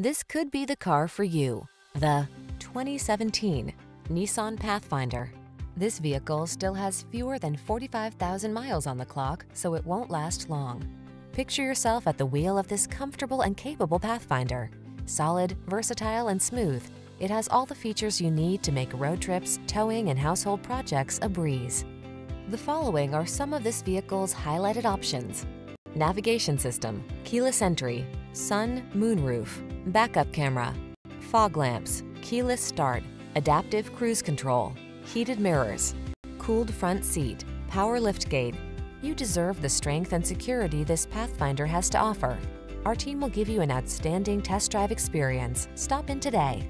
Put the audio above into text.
This could be the car for you. The 2017 Nissan Pathfinder. This vehicle still has fewer than 45,000 miles on the clock, so it won't last long. Picture yourself at the wheel of this comfortable and capable Pathfinder. Solid, versatile, and smooth, it has all the features you need to make road trips, towing, and household projects a breeze. The following are some of this vehicle's highlighted options. Navigation system, keyless entry, sun, moonroof, backup camera, fog lamps, keyless start, adaptive cruise control, heated mirrors, cooled front seat, power liftgate. You deserve the strength and security this Pathfinder has to offer. Our team will give you an outstanding test drive experience. Stop in today.